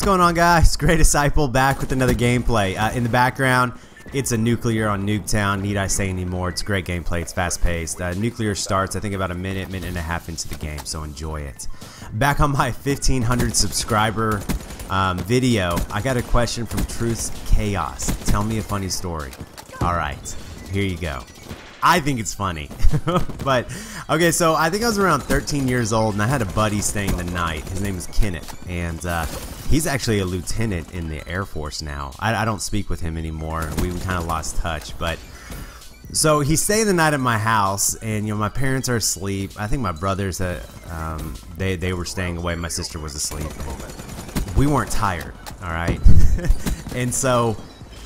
What's going on guys? Grey Disciple back with another gameplay. Uh, in the background, it's a nuclear on Nuketown. Need I say anymore? It's great gameplay. It's fast paced. Uh, nuclear starts, I think, about a minute, minute and a half into the game, so enjoy it. Back on my 1500 subscriber um, video, I got a question from Truth's Chaos. Tell me a funny story. Alright, here you go. I think it's funny. but, okay, so I think I was around 13 years old and I had a buddy staying the night. His name is Kenneth. And uh, he's actually a lieutenant in the Air Force now. I, I don't speak with him anymore. We, kind of lost touch. But, so he stayed the night at my house and, you know, my parents are asleep. I think my brothers, uh, um, they, they were staying away. My sister was asleep. We weren't tired, all right? and so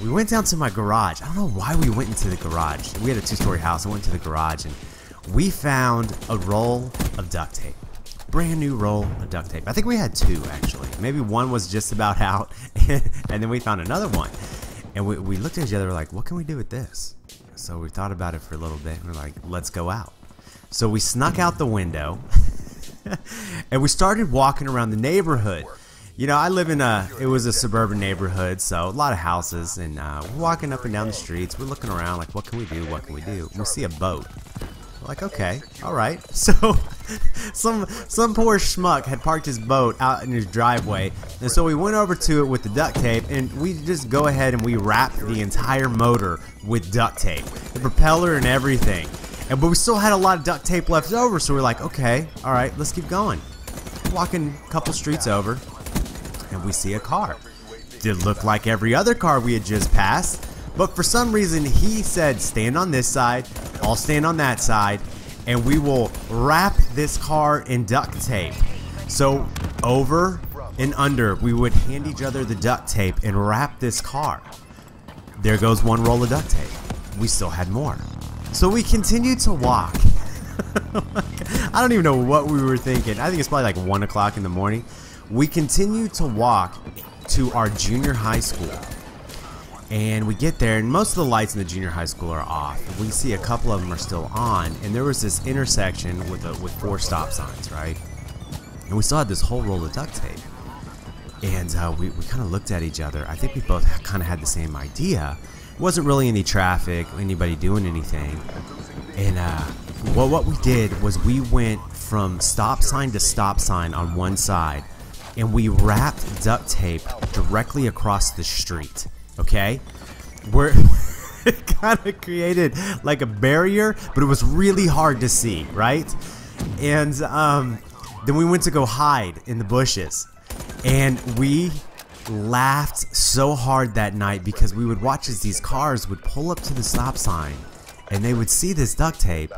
we went down to my garage. I don't know why we went into the garage. We had a two-story house. I went to the garage and we found a roll of duct tape. Brand new roll of duct tape. I think we had two actually. Maybe one was just about out and then we found another one. And we, we looked at each other like, what can we do with this? So we thought about it for a little bit we're like, let's go out. So we snuck out the window and we started walking around the neighborhood. You know, I live in a, it was a suburban neighborhood, so a lot of houses, and uh, we're walking up and down the streets, we're looking around like, what can we do, what can we do? We see a boat. Like, okay, alright. So, some some poor schmuck had parked his boat out in his driveway, and so we went over to it with the duct tape, and we just go ahead and we wrapped the entire motor with duct tape. The propeller and everything. And, but we still had a lot of duct tape left over, so we're like, okay, alright, let's keep going. Walking a couple streets over, and we see a car. Did look like every other car we had just passed, but for some reason he said stand on this side, I'll stand on that side, and we will wrap this car in duct tape. So over and under, we would hand each other the duct tape and wrap this car. There goes one roll of duct tape. We still had more. So we continued to walk. I don't even know what we were thinking. I think it's probably like 1 o'clock in the morning. We continued to walk to our junior high school. And we get there, and most of the lights in the junior high school are off. We see a couple of them are still on, and there was this intersection with a, with four stop signs, right? And we still had this whole roll of duct tape. And uh, we, we kind of looked at each other. I think we both kind of had the same idea. Wasn't really any traffic, anybody doing anything. And uh, well, what we did was we went from stop sign to stop sign on one side and we wrapped duct tape directly across the street. Okay, we're kind of created like a barrier, but it was really hard to see, right? And um, then we went to go hide in the bushes, and we laughed so hard that night because we would watch as these cars would pull up to the stop sign, and they would see this duct tape,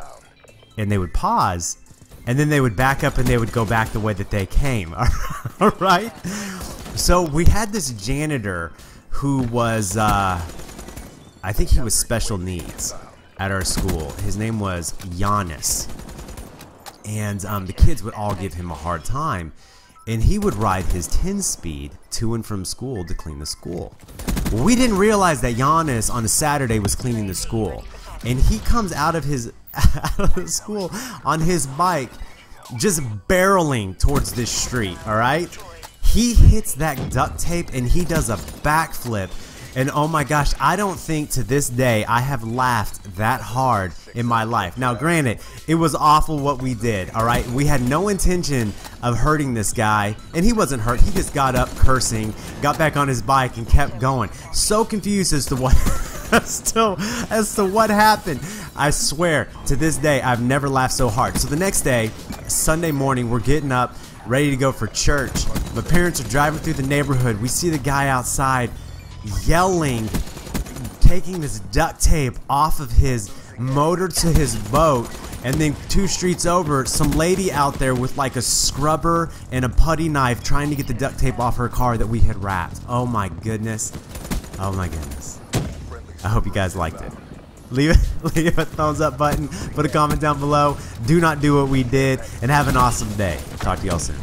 and they would pause and then they would back up and they would go back the way that they came. All right. So we had this janitor who was, uh, I think he was special needs at our school. His name was Giannis, and um, the kids would all give him a hard time. And he would ride his 10 speed to and from school to clean the school. We didn't realize that Giannis on a Saturday was cleaning the school. And he comes out of his out of the school on his bike just barreling towards this street, all right? He hits that duct tape and he does a backflip. And oh my gosh, I don't think to this day I have laughed that hard in my life. Now, granted, it was awful what we did, all right? We had no intention of hurting this guy, and he wasn't hurt. He just got up cursing, got back on his bike, and kept going. So confused as to what. to, as to what happened. I swear, to this day, I've never laughed so hard. So the next day, Sunday morning, we're getting up, ready to go for church. My parents are driving through the neighborhood. We see the guy outside yelling, taking this duct tape off of his motor to his boat. And then two streets over, some lady out there with like a scrubber and a putty knife trying to get the duct tape off her car that we had wrapped. Oh my goodness. Oh my goodness. I hope you guys liked it. Leave, it, leave a thumbs up button, put a comment down below. Do not do what we did, and have an awesome day. Talk to y'all soon.